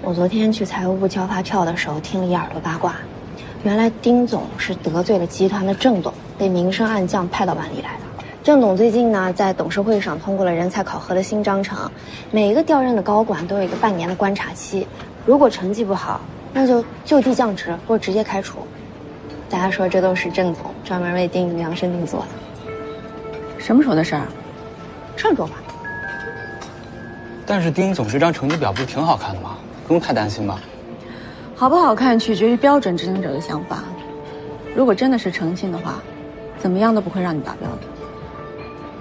我昨天去财务部交发票的时候，听了一耳朵八卦，原来丁总是得罪了集团的郑董，被明升暗降派到万里来的。郑董最近呢，在董事会上通过了人才考核的新章程，每一个调任的高管都有一个半年的观察期，如果成绩不好，那就就地降职或直接开除。大家说这都是郑总专门为丁量身定做的。什么时候的事儿？上周吧。但是丁总这张成绩表不是挺好看的吗？不用太担心吧？好不好看取决于标准执行者的想法。如果真的是诚信的话，怎么样都不会让你达标的。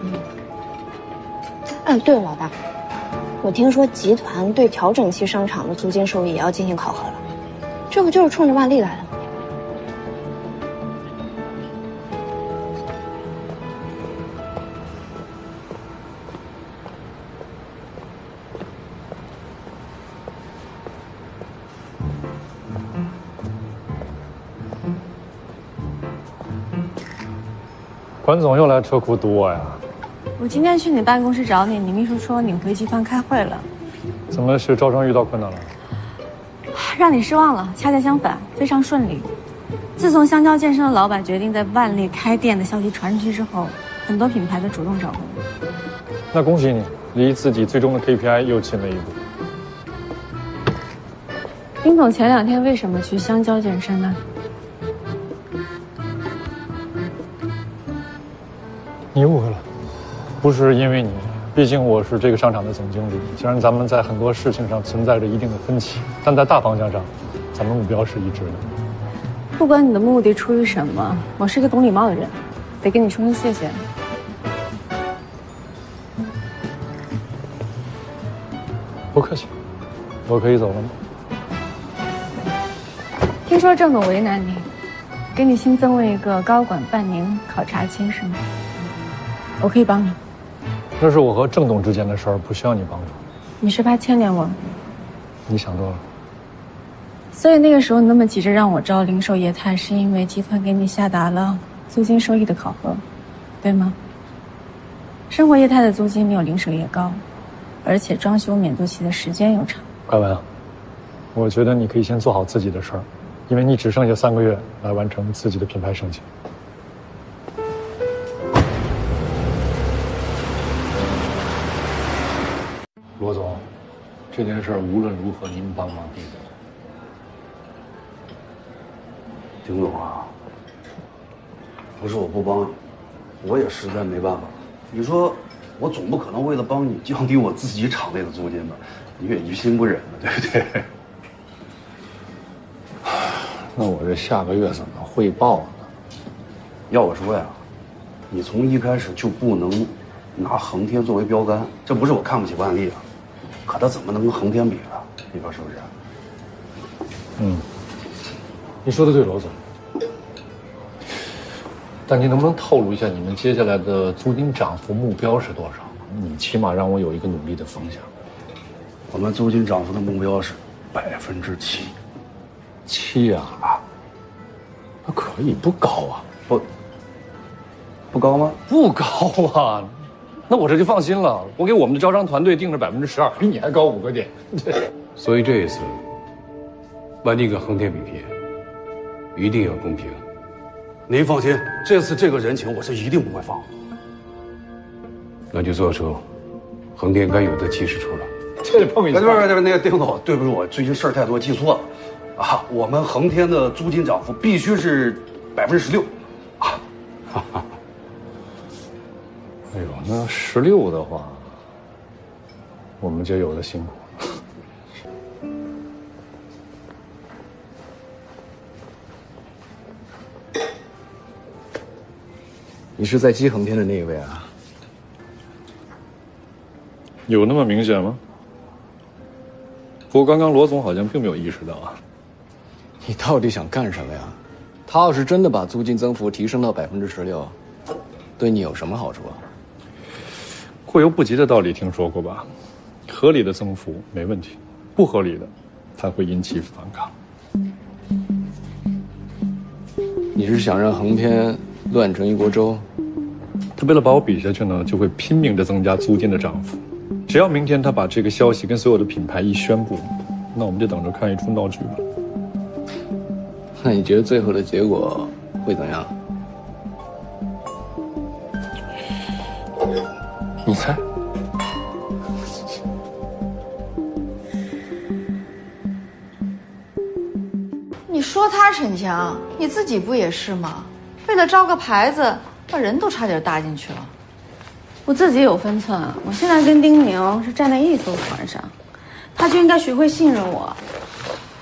嗯。哎，对了，老大，我听说集团对调整期商场的租金收益也要进行考核了，这不就是冲着万丽来的？关总又来车库堵我呀！我今天去你办公室找你，你秘书说你回集团开会了。怎么是招商遇到困难了？让你失望了，恰恰相反，非常顺利。自从香蕉健身的老板决定在万利开店的消息传出去之后，很多品牌都主动找我。那恭喜你，离自己最终的 KPI 又近了一步。丁总前两天为什么去香蕉健身呢？你误会了，不是因为你，毕竟我是这个商场的总经理。虽然咱们在很多事情上存在着一定的分歧，但在大方向上，咱们目标是一致的。不管你的目的出于什么，我是个懂礼貌的人，得跟你说声谢谢。不客气，我可以走了吗？听说郑总为难你，给你新增了一个高管半年考察期，是吗？我可以帮你，那是我和郑董之间的事儿，不需要你帮助。你是怕牵连我？你想多了。所以那个时候你那么急着让我招零售业态，是因为集团给你下达了租金收益的考核，对吗？生活业态的租金没有零售业高，而且装修免租期的时间又长。关文，我觉得你可以先做好自己的事儿，因为你只剩下三个月来完成自己的品牌升级。罗总，这件事无论如何您帮忙定夺。丁总啊，不是我不帮你，我也实在没办法。你说，我总不可能为了帮你降低我自己场内的租金吧？你也于心不忍了，对不对？那我这下个月怎么汇报呢？要我说呀，你从一开始就不能拿恒天作为标杆。这不是我看不起万丽啊。可他怎么能跟恒天比呢？你说是不是？嗯，你说的对，罗总。但你能不能透露一下你们接下来的租金涨幅目标是多少？你起码让我有一个努力的方向。我们租金涨幅的目标是百分之七。七啊？那可以不高啊？不，不高吗？不高啊。那我这就放心了。我给我们的招商团队定了百分之十二，比你还高五个点。对所以这一次，万宁跟恒天比拼，一定要公平。您放心，这次这个人情我是一定不会放。那就做出恒天该有的气势出来。这碰一下。不是不是，那个丁总，对不住，我最近事儿太多，记错了。啊，我们恒天的租金涨幅必须是百分之十六。啊，哈哈。哎呦，那十六的话，我们就有的辛苦。你是在击恒天的那一位啊？有那么明显吗？不过刚刚罗总好像并没有意识到啊。你到底想干什么呀？他要是真的把租金增幅提升到百分之十六，对你有什么好处啊？过犹不及的道理听说过吧？合理的增幅没问题，不合理的才会引起反抗。你是想让恒天乱成一锅粥？他为了把我比下去呢，就会拼命的增加租金的涨幅。只要明天他把这个消息跟所有的品牌一宣布，那我们就等着看一出闹剧吧。那你觉得最后的结果会怎样？你猜？你说他逞强，你自己不也是吗？为了招个牌子，把人都差点搭进去了。我自己有分寸，我现在跟丁宁是站在一艘船上，他就应该学会信任我。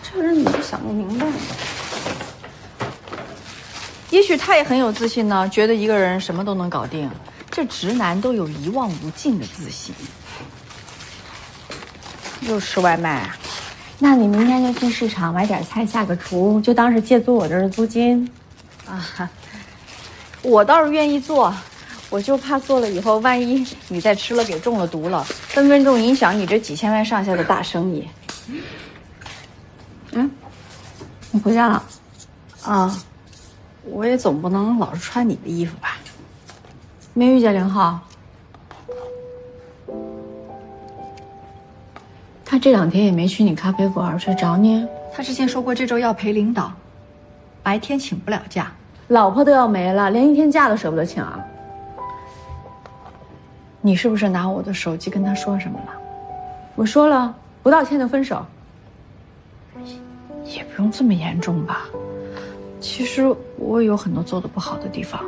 这个人怎么不想不明白呢？也许他也很有自信呢，觉得一个人什么都能搞定。这直男都有一望无尽的自信。又吃外卖啊？那你明天就去市场买点菜下个厨，就当是借租我这儿的租金。啊，我倒是愿意做，我就怕做了以后，万一你再吃了给中了毒了，分分钟影响你这几千万上下的大生意。嗯，你回家了？啊，我也总不能老是穿你的衣服吧？没遇见林浩，他这两天也没去你咖啡馆去找你。他之前说过这周要陪领导，白天请不了假。老婆都要没了，连一天假都舍不得请啊？你是不是拿我的手机跟他说什么了？我说了，不道歉就分手。也不用这么严重吧？其实我有很多做的不好的地方。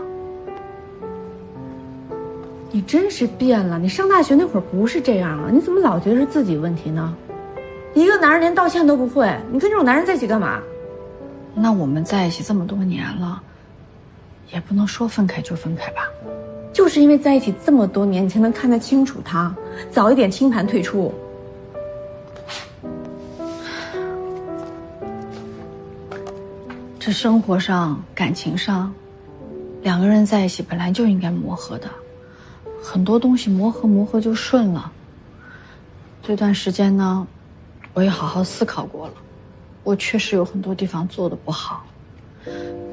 你真是变了！你上大学那会儿不是这样啊？你怎么老觉得是自己问题呢？一个男人连道歉都不会，你跟这种男人在一起干嘛？那我们在一起这么多年了，也不能说分开就分开吧？就是因为在一起这么多年，你才能看得清楚他，早一点清盘退出。这生活上、感情上，两个人在一起本来就应该磨合的。很多东西磨合磨合就顺了。这段时间呢，我也好好思考过了，我确实有很多地方做的不好。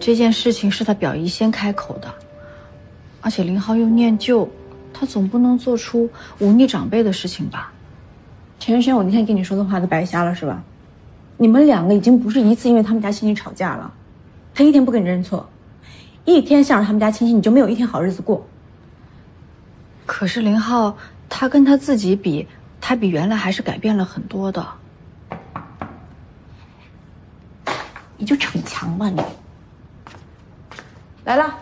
这件事情是他表姨先开口的，而且林浩又念旧，他总不能做出忤逆长辈的事情吧？陈轩，我那天跟你说的话都白瞎了是吧？你们两个已经不是一次因为他们家亲戚吵架了，他一天不跟你认错，一天向着他们家亲戚，你就没有一天好日子过。可是林浩，他跟他自己比，他比原来还是改变了很多的。你就逞强吧你！来了，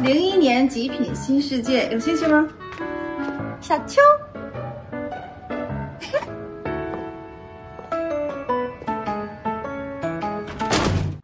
零一年极品新世界，有兴趣吗？小秋。